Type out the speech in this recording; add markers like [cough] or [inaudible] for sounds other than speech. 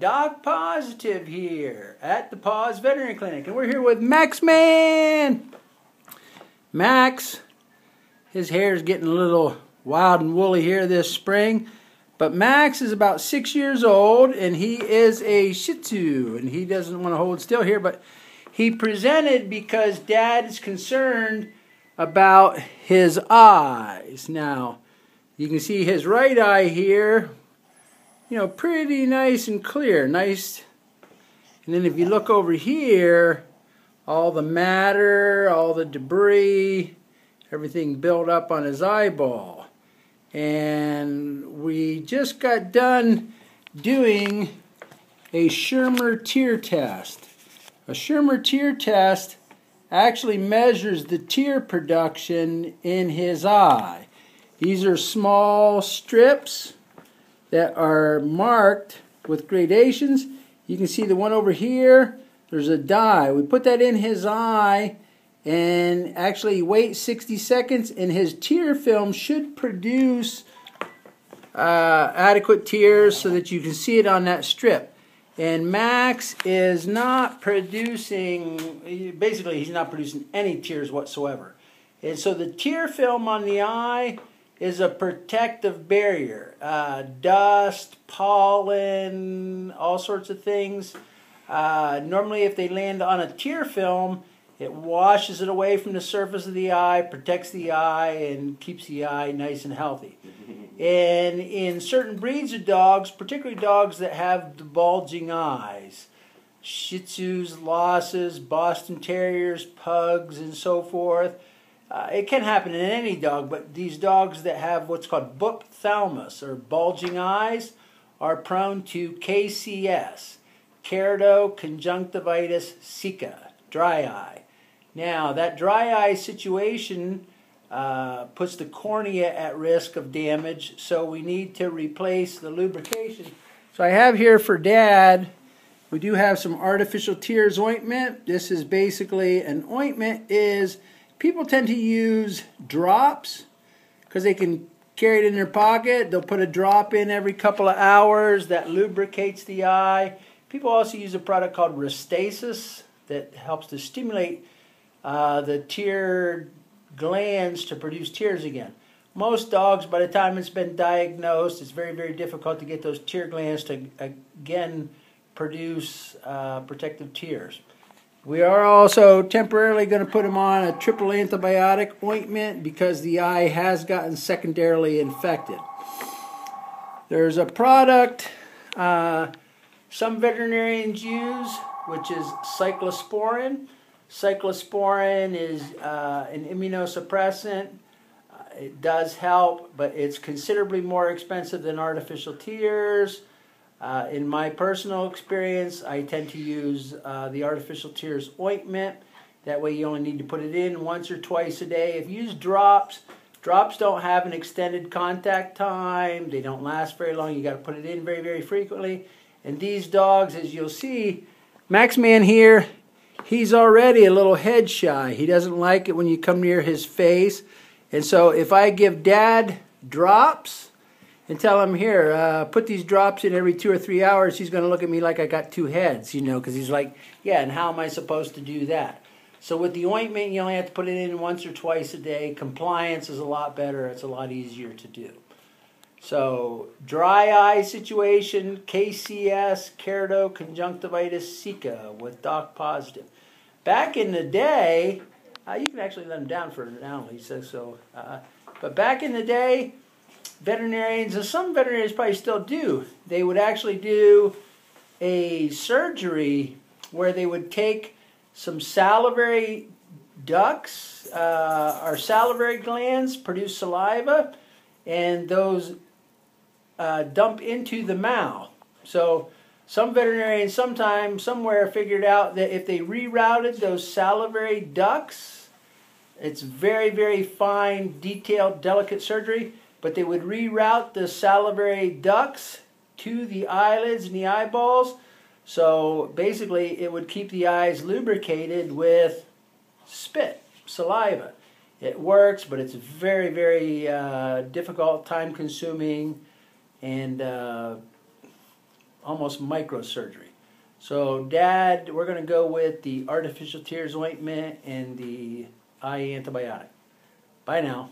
Doc Pawsitive here at the Paws Veterinary Clinic, and we're here with Max Man. Max, his hair is getting a little wild and woolly here this spring, but Max is about six years old, and he is a Shih Tzu, and he doesn't want to hold still here, but he presented because Dad is concerned about his eyes. Now, you can see his right eye here you know, pretty nice and clear. Nice. And then if you look over here, all the matter, all the debris, everything built up on his eyeball. And we just got done doing a Schirmer tear test. A Schirmer tear test actually measures the tear production in his eye. These are small strips that are marked with gradations. You can see the one over here, there's a dye. We put that in his eye and actually wait 60 seconds and his tear film should produce uh, adequate tears so that you can see it on that strip. And Max is not producing, basically he's not producing any tears whatsoever. And so the tear film on the eye is a protective barrier. Uh, dust, pollen, all sorts of things. Uh, normally, if they land on a tear film, it washes it away from the surface of the eye, protects the eye, and keeps the eye nice and healthy. [laughs] and in certain breeds of dogs, particularly dogs that have the bulging eyes, Shih Tzus, Lhasas, Boston Terriers, Pugs, and so forth, uh, it can happen in any dog, but these dogs that have what's called buphthalmos or bulging eyes are prone to KCS, keratoconjunctivitis sicca, dry eye. Now, that dry eye situation uh, puts the cornea at risk of damage, so we need to replace the lubrication. So I have here for Dad, we do have some artificial tears ointment. This is basically an ointment is people tend to use drops because they can carry it in their pocket. They'll put a drop in every couple of hours that lubricates the eye. People also use a product called Restasis that helps to stimulate uh, the tear glands to produce tears again. Most dogs, by the time it's been diagnosed, it's very, very difficult to get those tear glands to again produce uh, protective tears. We are also temporarily going to put him on a triple antibiotic ointment because the eye has gotten secondarily infected. There's a product uh, some veterinarians use, which is cyclosporin. Cyclosporin is uh, an immunosuppressant. Uh, it does help, but it's considerably more expensive than artificial tears. Uh, in my personal experience, I tend to use uh, the artificial tears ointment. That way, you only need to put it in once or twice a day. If you use drops, drops don't have an extended contact time. They don't last very long. You got to put it in very, very frequently. And these dogs, as you'll see, Max Man here, he's already a little head shy. He doesn't like it when you come near his face. And so, if I give Dad drops, and tell him here, uh, put these drops in every two or three hours. He's going to look at me like I got two heads, you know, because he's like, yeah, and how am I supposed to do that? So with the ointment, you only have to put it in once or twice a day. Compliance is a lot better. It's a lot easier to do. So dry eye situation, KCS, keratoconjunctivitis sicca with Doc Pawsitive. Back in the day, uh, you can actually let him down for now, Lisa. So, uh, but back in the day, veterinarians, and some veterinarians probably still do, they would actually do a surgery where they would take some salivary ducts uh, or salivary glands, produce saliva, and those uh, dump into the mouth. So some veterinarians sometime somewhere figured out that if they rerouted those salivary ducts, it's very, very fine, detailed, delicate surgery but they would reroute the salivary ducts to the eyelids and the eyeballs. So basically, it would keep the eyes lubricated with spit, saliva. It works, but it's very, very uh, difficult, time consuming, and uh, almost microsurgery. So, Dad, we're going to go with the artificial tears ointment and the eye antibiotic. Bye now.